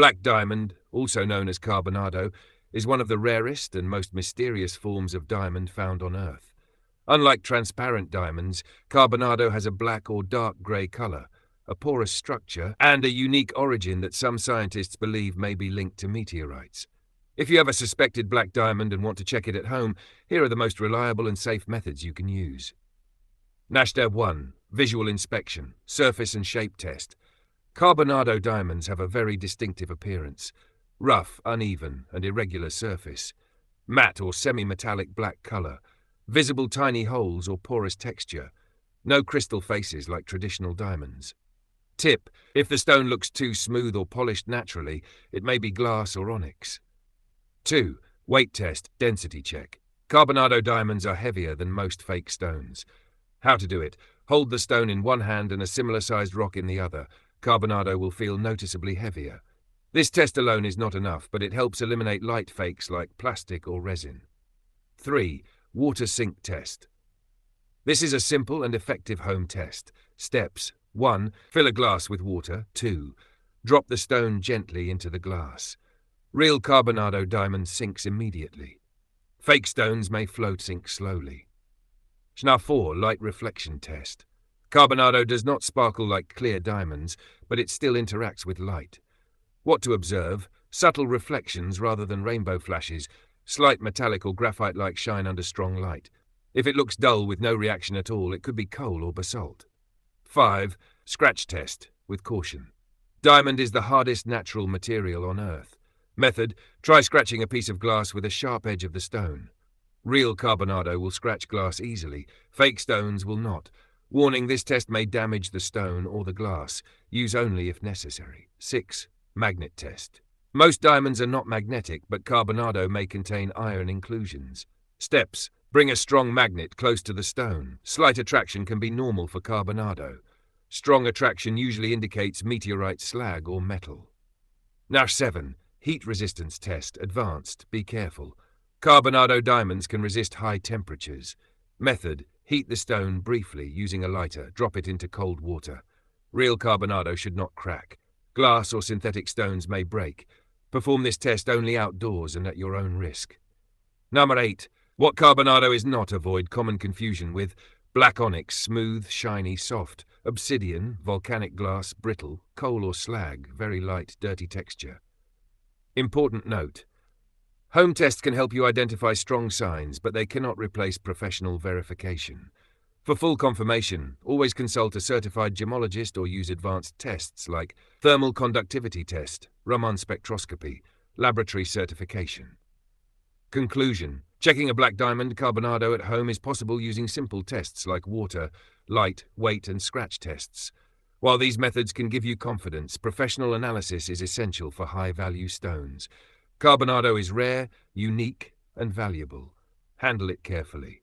Black diamond, also known as carbonado, is one of the rarest and most mysterious forms of diamond found on Earth. Unlike transparent diamonds, carbonado has a black or dark grey colour, a porous structure, and a unique origin that some scientists believe may be linked to meteorites. If you a suspected black diamond and want to check it at home, here are the most reliable and safe methods you can use. NASHDAB 1 Visual Inspection Surface and Shape Test Carbonado diamonds have a very distinctive appearance rough, uneven, and irregular surface, matte or semi metallic black colour, visible tiny holes or porous texture, no crystal faces like traditional diamonds. Tip If the stone looks too smooth or polished naturally, it may be glass or onyx. 2. Weight test, density check. Carbonado diamonds are heavier than most fake stones. How to do it? Hold the stone in one hand and a similar sized rock in the other, Carbonado will feel noticeably heavier. This test alone is not enough, but it helps eliminate light fakes like plastic or resin. 3. Water sink test. This is a simple and effective home test. Steps 1. Fill a glass with water. 2. Drop the stone gently into the glass. Real Carbonado diamond sinks immediately. Fake stones may float sink slowly. SNA 4 Light Reflection Test. Carbonado does not sparkle like clear diamonds, but it still interacts with light. What to observe? Subtle reflections rather than rainbow flashes, slight metallic or graphite-like shine under strong light. If it looks dull with no reaction at all, it could be coal or basalt. 5. Scratch test, with caution. Diamond is the hardest natural material on Earth. Method, try scratching a piece of glass with a sharp edge of the stone. Real carbonado will scratch glass easily, fake stones will not, Warning, this test may damage the stone or the glass. Use only if necessary. 6. Magnet test. Most diamonds are not magnetic, but carbonado may contain iron inclusions. Steps. Bring a strong magnet close to the stone. Slight attraction can be normal for carbonado. Strong attraction usually indicates meteorite slag or metal. Nash 7. Heat resistance test. Advanced. Be careful. Carbonado diamonds can resist high temperatures. Method. Heat the stone briefly using a lighter, drop it into cold water. Real carbonado should not crack. Glass or synthetic stones may break. Perform this test only outdoors and at your own risk. Number 8. What carbonado is not avoid common confusion with black onyx, smooth, shiny, soft, obsidian, volcanic glass, brittle, coal or slag, very light, dirty texture. Important note. Home tests can help you identify strong signs, but they cannot replace professional verification. For full confirmation, always consult a certified gemologist or use advanced tests like thermal conductivity test, Raman spectroscopy, laboratory certification. Conclusion Checking a black diamond carbonado at home is possible using simple tests like water, light, weight, and scratch tests. While these methods can give you confidence, professional analysis is essential for high value stones. Carbonado is rare, unique, and valuable. Handle it carefully.